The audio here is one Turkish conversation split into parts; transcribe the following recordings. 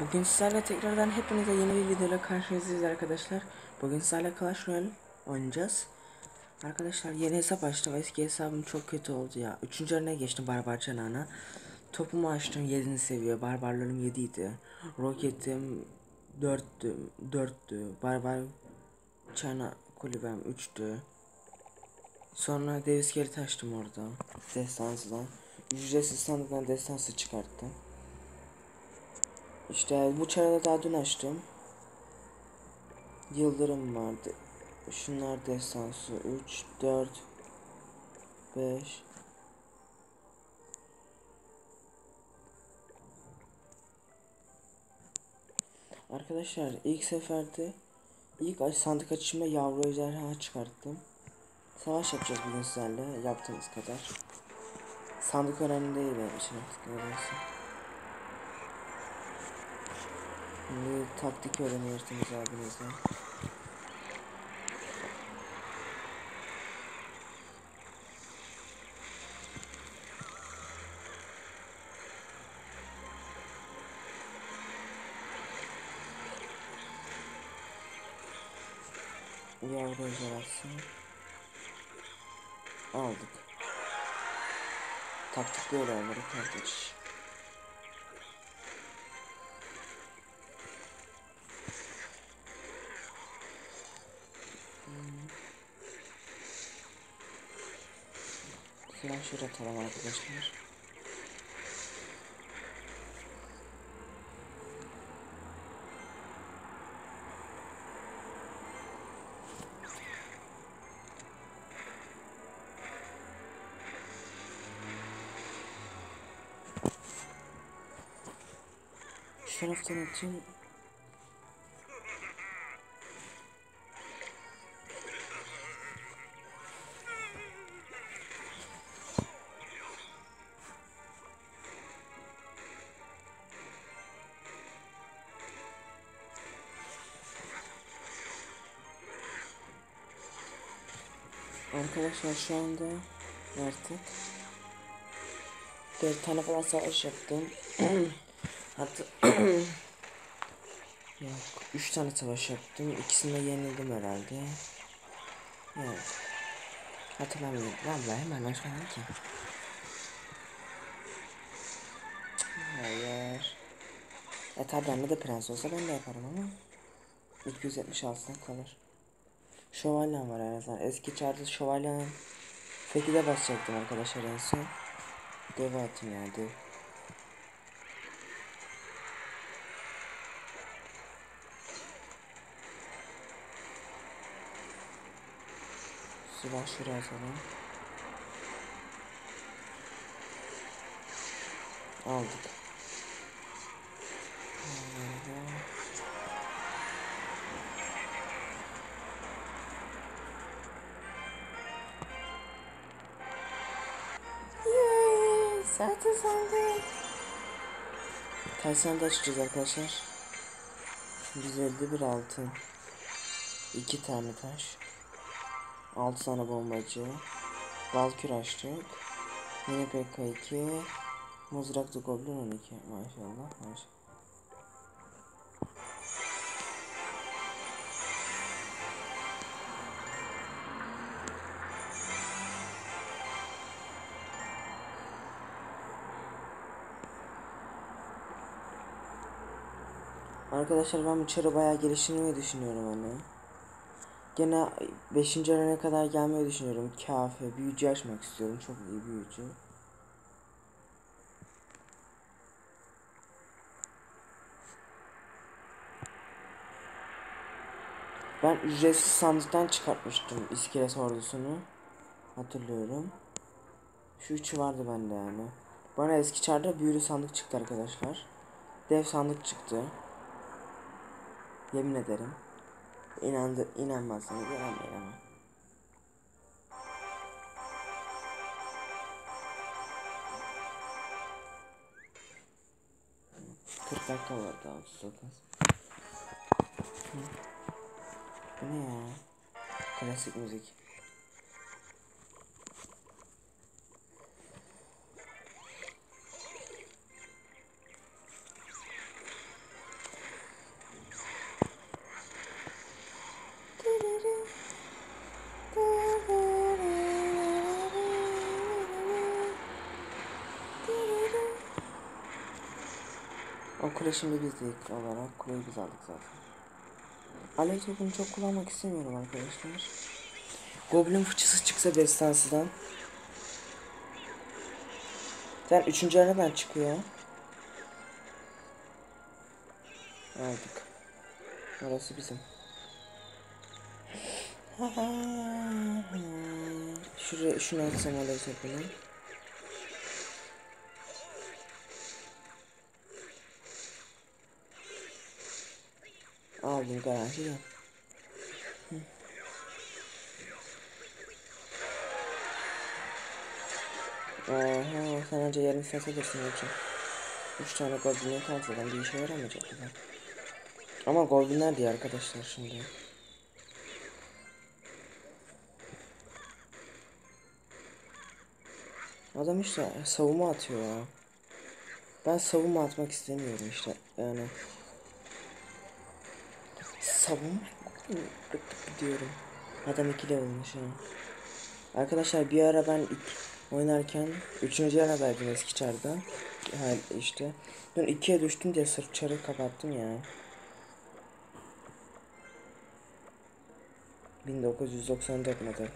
Bugün sizlerle tekrardan hepinize yeni bir videoyla karşınızdayız arkadaşlar. Bugün sizlerle Clash Royale oynayacağız. Arkadaşlar yeni hesap açtım. Eski hesabım çok kötü oldu ya. Üçüncü örneğe geçtim Barbar Canan'a. Topumu açtım 7. seviye. Barbarlarım 7 idi. Roketim 4'tü. 4'tü. Barbar Çana kulübem 3'tü. Sonra dev iskeleti açtım orada. Destansıdan. Ücretsiz sandıktan destansı çıkarttım. İşte bu çarada daha dün açtım. Yıldırım vardı. Şunlar destansı 3, 4, 5. Arkadaşlar ilk seferde ilk sandık açışımda yavru ejderha çıkarttım. Savaş yapacağız bugün sizlerle yaptığımız kadar. Sandık önemli değil benim için artık neredeyse. Şimdi taktik öğreniyorsunuz abinizden. Yavru ejderhası. Aldık. Taktikli olanları kardeş. Slasher atalım arkadaşlar. Şu taraftan atayım. Arkadaşlar şu anda artık bir tane falan savaş yaptım. Hatta Yok, üç tane savaş yaptım. İkisinde yenildim herhalde. Evet. Hatırlamıyorum. Vallahi hemen açmadım ki. Hayır. E tabi anne de prens olsa ben de yaparım ama 276'dan kalır. Şövalyem var en azından. Eski çarda şövalyem 8'e basacaktım arkadaşlar en son. Dev atayım yani dev. Silah şuraya atalım. Aldık. Yay, Zaten sandık. Tersen de açacağız arkadaşlar. 151 altın. 2 tane taş. 6 tane bombacı. Valkür açtık. Yine PK2. Mızraklı Goblin 12. Maşallah maşallah. Arkadaşlar ben bu çarı bayağı geliştirmeyi düşünüyorum hani. Gene 5. öğrene kadar gelmeyi düşünüyorum. Kafe, büyücü açmak istiyorum. Çok iyi büyücü. Ben ücretsiz sandıktan çıkartmıştım iskelet ordusunu. Hatırlıyorum. Şu üçü vardı bende yani. Bana eski çarda büyülü sandık çıktı arkadaşlar. Dev sandık çıktı. Yemin ederim. İnandı, inanmazsanız inanmayın ama. Kırk dakika var daha otuz dokuz. Bu ne ya? Klasik müzik. Şimdi biz ilk olarak kuleyi biz aldık zaten. Alev topunu çok kullanmak istemiyorum arkadaşlar. Goblin fıçısı çıksa destansıdan. Sen üçüncü aradan çıkıyor. Aldık. Orası bizim. Şuraya şunu atsam alev topunu. Aldım garanti de. Aha sen önce yarım saat alırsın hocam. Üç tane goblin kalsadan bir işe yaramayacak da. Ama goblinler diye arkadaşlar şimdi. Adam işte savunma atıyor ya. Ben savunma atmak istemiyorum işte yani. Savunma diyorum. Adam 2 level'mış ya. Arkadaşlar bir ara ben oynarken 3. yana verdim eski çarda. Yani işte. Dün 2'ye düştüm diye sırf çarı kapattım ya. 1994 model.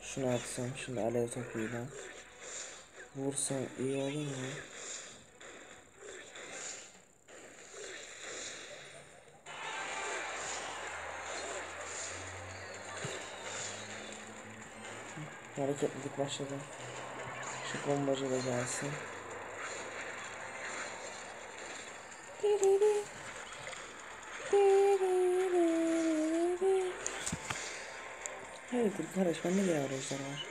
Şunu atsam şimdi alev topuyla. Vursam iyi olur mu? Hareketlilik başladı. Şu bombacı da gelsin. Hayırdır kardeş bende de avarajlar var.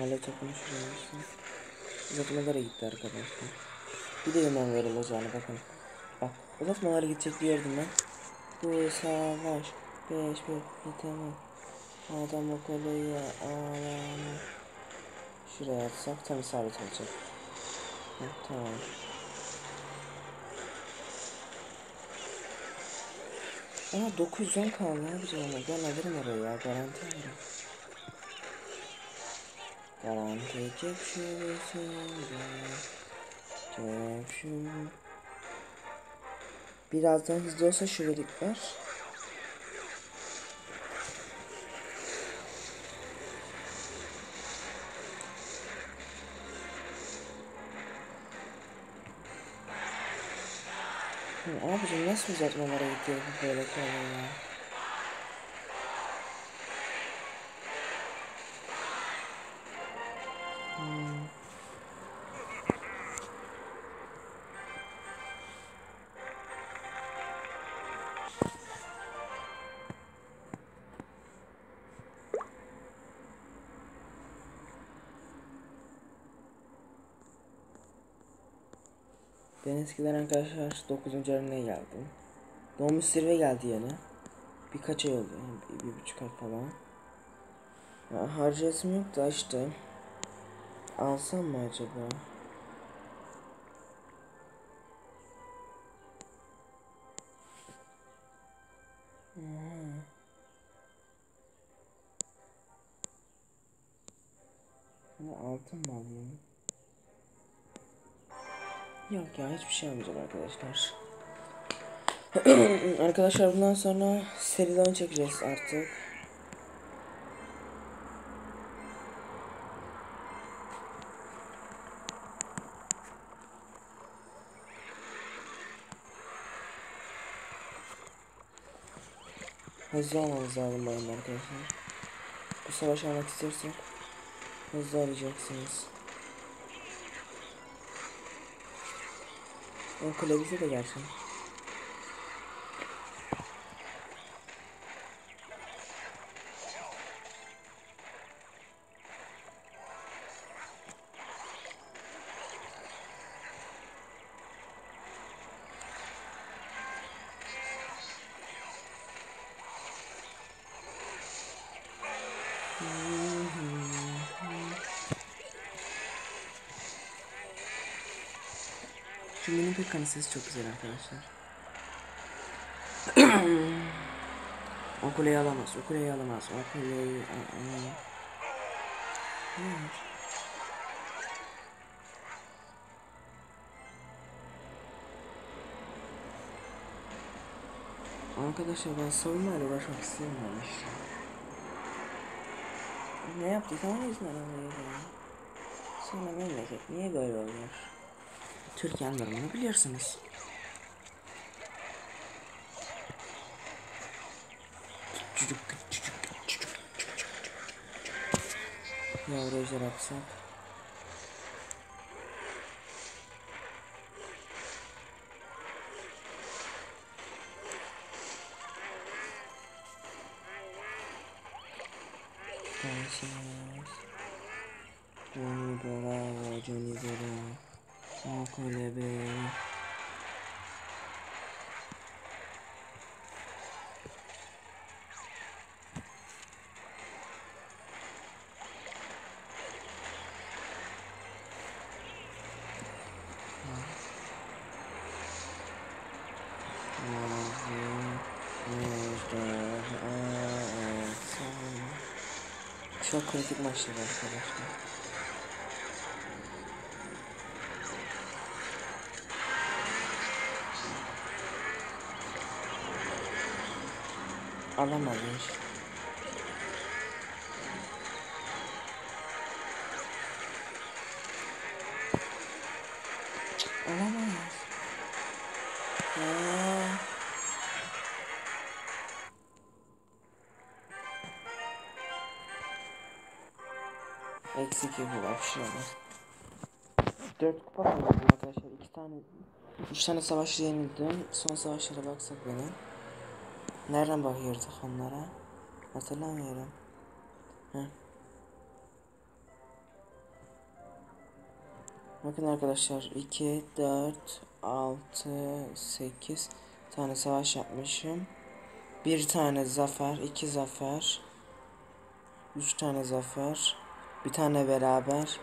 Alev topunu şuraya. Uzatmalara gitti arkadaşlar. Bir de hemen verileceğini bakın. Bak uzatmalara gidecek diyordum ben. Bu savaş 5 1 bitemem. Adam o kolayı ağlama. Şuraya atsak tam isabet olacak. Heh, tamam. Ama 910 kaldı abicim ama ben alırım orayı ya garanti alırım. Garanti capture Capture Birazdan hızlı olsa şurelik var. Abicim nasıl uzatmalara gidiyor bu böyle kalıyor ya? Ben eskiden arkadaşlar 9. arenaya geldim. Doğmuş zirve geldi yine. Birkaç ay oldu. Bir, bir buçuk ay falan. Ya, harcayasım yok da işte. Alsam mı acaba? Ya altın mı alayım? Yok ya hiçbir şey almayacağım arkadaşlar. arkadaşlar bundan sonra seriden çekeceğiz artık. Hızlı olmanız lazım benim arkadaşlar. Bu savaş almak istersek hızlı alacaksınız. O bize de gelsin. Benim Pekkan'ın sesi çok güzel arkadaşlar. o kuleyi alamaz, o kuleyi alamaz, o kuleyi. Hayır. Arkadaşlar ben savunmayla uğraşmak istemiyorum işte. Ne yaptıysam o yüzden oluyor ya. Sonra memleket niye böyle oluyor? Türkiye'nin durumunu biliyorsunuz. Çocuk çocuk çocuk Yavru özel atsak. Çok kritik maçlar arkadaşlar. Cık, Alamaz. Aa. Eksik yapıyorlar bir şey olmaz. 4 kupa kazandım arkadaşlar. 2 tane 3 tane savaş yenildim. Son savaşlara baksak benim. Nereden bakıyorduk onlara? Hatırlamıyorum. Heh. Bakın arkadaşlar 2, 4, 6, 8 tane savaş yapmışım. Bir tane zafer, iki zafer, üç tane zafer, bir tane beraber,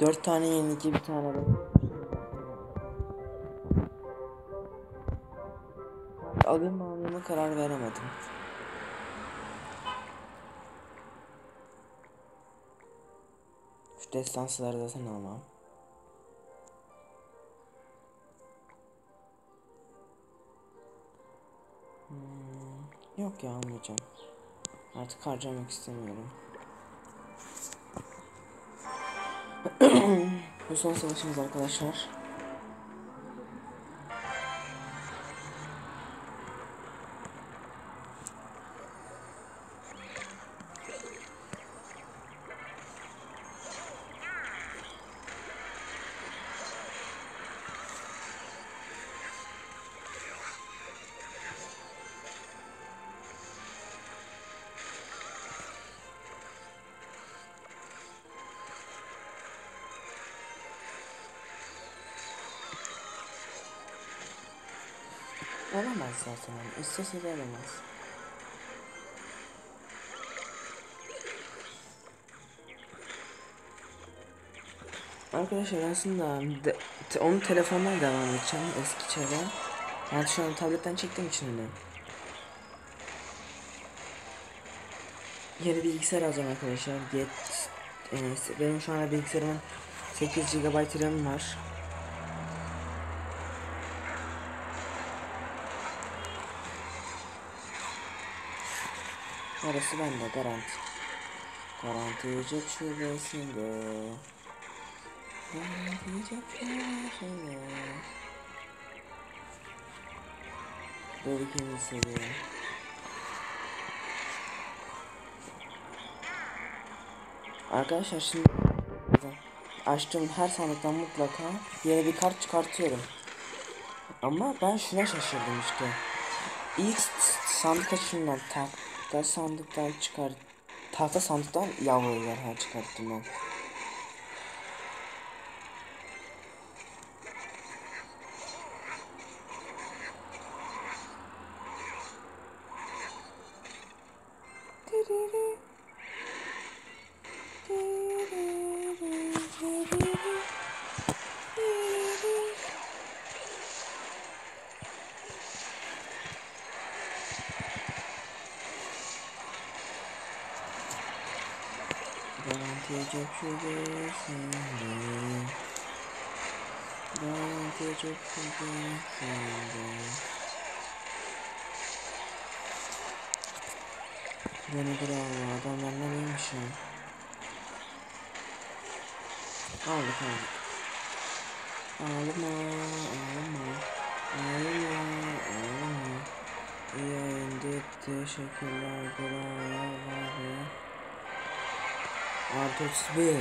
dört tane yenilgi, bir tane beraber. Almayayım mı karar veremedim. Şu destansıları zaten almam. Hmm, yok ya almayacağım. Artık harcamak istemiyorum. Bu son savaşımız arkadaşlar. Olamaz zaten. İstese de olamaz. Arkadaşlar aslında de, te, onu telefondan devam edeceğim eski çare. Yani şu an tabletten çektiğim için öyle. Yeni bilgisayar alacağım arkadaşlar. Get, e, benim şu anda bilgisayarımın 8 GB RAM var. Orası bende garanti. Garanti ücret şubesinde. Garanti ücret şubesinde. Böyle kendini seviyorum. Arkadaşlar şimdi açtığım her sandıktan mutlaka yeni bir kart çıkartıyorum. Ama ben şuna şaşırdım işte. İlk sandık açımından tahta sandıktan çıkar tahta sandıktan yavrular her çıkarttım ben. Garanti çok şükür sende. Garanti çok şükür sende. Beni bravo adamlarla neymiş ya? Aldık aldık. Ağlama ağlama ağlama ağlama. Yayındı teşekkürler bravo. Artı 31.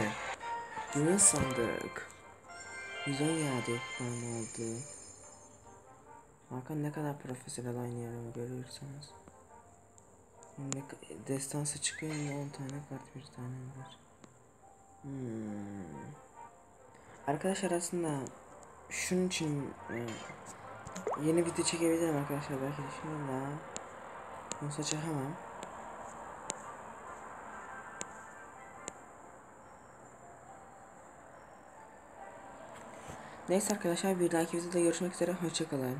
Güven sandık. Güzel yağdı falan oldu. Hakan ne kadar profesyonel oynuyorum görüyorsanız. Destansı çıkıyor mu 10 tane kart bir tane var. Hmm. Arkadaşlar aslında şunun için e, yeni video çekebilirim arkadaşlar belki düşünüyorum da yoksa çekemem. Neyse arkadaşlar bir dahaki videoda görüşmek üzere hoşçakalın.